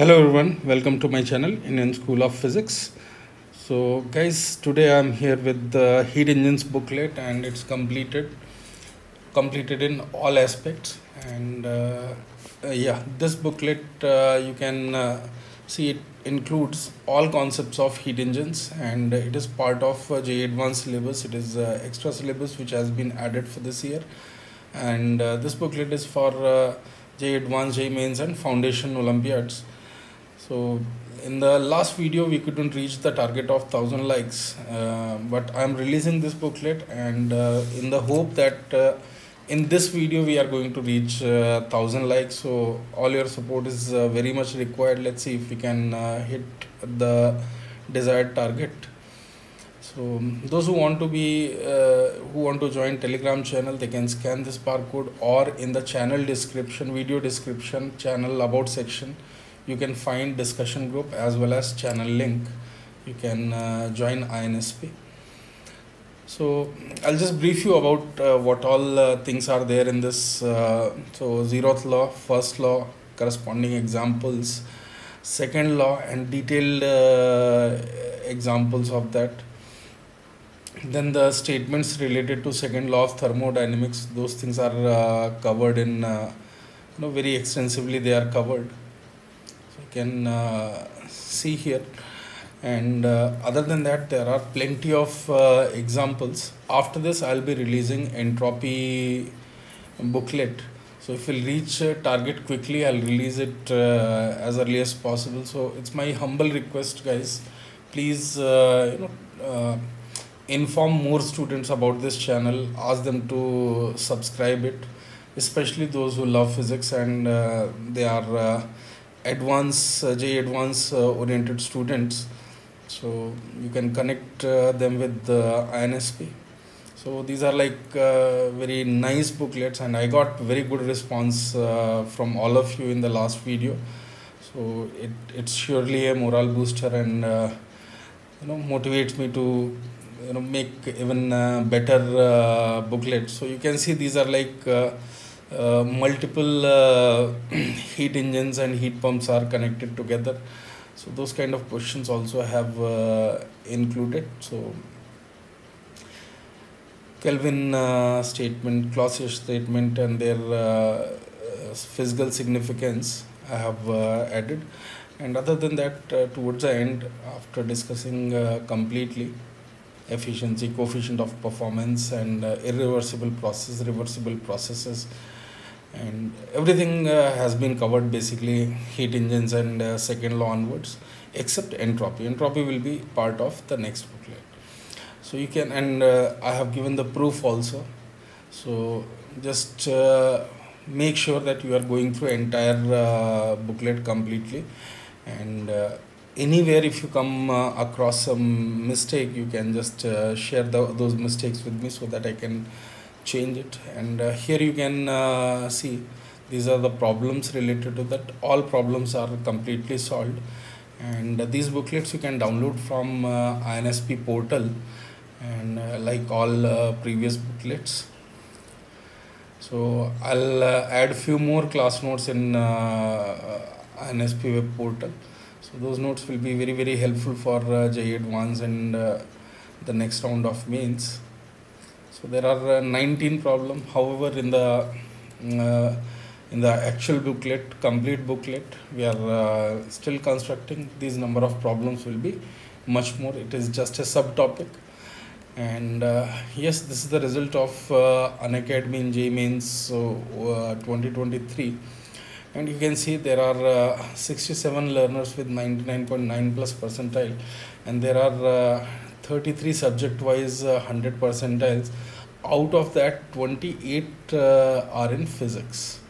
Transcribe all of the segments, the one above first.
Hello everyone, welcome to my channel Indian School of Physics. So guys, today I'm here with the heat engines booklet and it's completed completed in all aspects and uh, uh, yeah, this booklet uh, you can uh, see it includes all concepts of heat engines and it is part of uh, JEE Advanced syllabus. It is uh, extra syllabus which has been added for this year and this booklet is for JEE Advanced, JEE Mains and Foundation Olympiads so in the last video we couldn't reach the target of 1000 likes uh, but i'm releasing this booklet and uh, in the hope that uh, in this video we are going to reach uh, 1000 likes. So all your support is uh, very much required. Let's see if we can uh, hit the desired target. So those who want to be uh, who want to join telegram channel they can scan this barcode or in the channel description video description channel about section you can find discussion group as well as channel link. You can uh, join insp so i'll just brief you about uh, what all uh, things are there in this uh, so zeroth law first law corresponding examples second law and detailed uh, examples of that. Then the statements related to second law of thermodynamics those things are uh, covered in you know very extensively they are covered can uh, see here. And uh, other than that there are plenty of uh, examples. After this i'll be releasing entropy booklet. So if we'll reach uh, target quickly i'll release it uh, as early as possible. So it's my humble request guys. Please you know inform more students about this channel. Ask them to subscribe it especially those who love physics and they are advanced uh, JEE advanced uh, oriented students. So you can connect uh, them with the INSP so these are like uh, very nice booklets and I got very good response uh, from all of you in the last video. So it, it's surely a morale booster and uh, you know motivates me to you know make even better booklets. So you can see these are like uh, multiple uh, heat engines and heat pumps are connected together. So those kind of questions also have uh, included. So kelvin uh, statement clausius statement and their uh, physical significance i have added. And other than that towards the end after discussing completely efficiency coefficient of performance and irreversible process reversible processes and everything uh, has been covered basically heat engines and uh, second law onwards except entropy. Entropy will be part of the next booklet. So you can and uh, i have given the proof also. So just uh, make sure that you are going through entire uh, booklet completely. And uh, anywhere if you come across some mistake you can just share the, those mistakes with me so that i can change it. And uh, here you can uh, see these are the problems related to that. All problems are completely solved. And uh, these booklets you can download from uh, insp portal. And uh, like all previous booklets. So i'll add few more class notes in insp web portal. So those notes will be very very helpful for uh, JEE Advance and the next round of mains so there are uh, 19 problem. However in the uh, in the actual booklet complete booklet we are uh, still constructing. These number of problems will be much more. It is just a subtopic. And uh, yes this is the result of uh, unacademy in JEE mains so uh, 2023 and you can see there are uh, 67 learners with 99.9 plus percentile. And there are 33 subject wise uh, 100 percentiles. Out of that 28 uh, are in physics.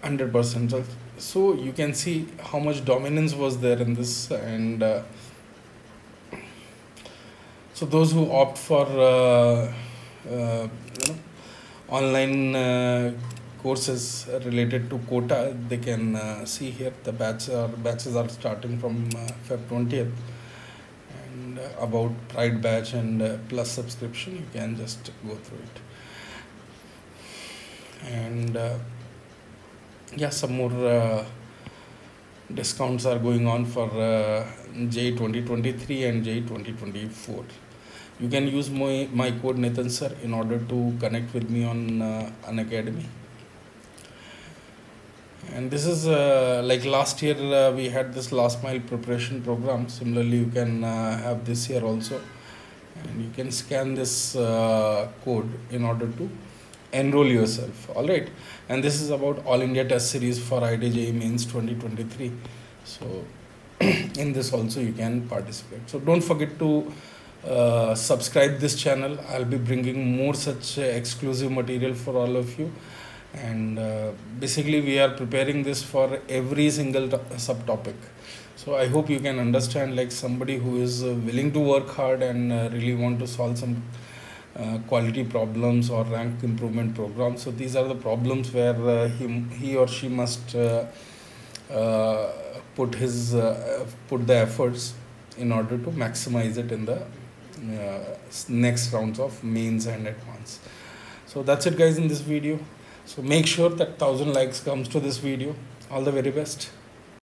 100 percentiles. So you can see how much dominance was there in this and uh, so those who opt for uh, uh, you know online uh, courses related to quota they can uh, see here the batch are, batches are starting from uh, Feb 20th and uh, about pride batch and uh, plus subscription you can just go through it. And uh, yeah some more uh, discounts are going on for uh, JEE 2023 and JEE 2024 you can use my, my code Nathan sir in order to connect with me on uh, Unacademy and this is uh, like last year uh, we had this last mile preparation program. Similarly you can uh, have this year also. And you can scan this uh, code in order to enroll yourself. All right. And this is about all india test series for IIT mains 2023 so in this also you can participate. So don't forget to uh, subscribe this channel. I'll be bringing more such uh, exclusive material for all of you and uh, basically we are preparing this for every single subtopic. So i hope you can understand like somebody who is uh, willing to work hard and uh, really want to solve some uh, quality problems or rank improvement programs. So these are the problems where uh, he, he or she must uh, put his put the efforts in order to maximize it in the next rounds of mains and advance. So that's it guys in this video so make sure that 1000 likes comes to this video. All the very best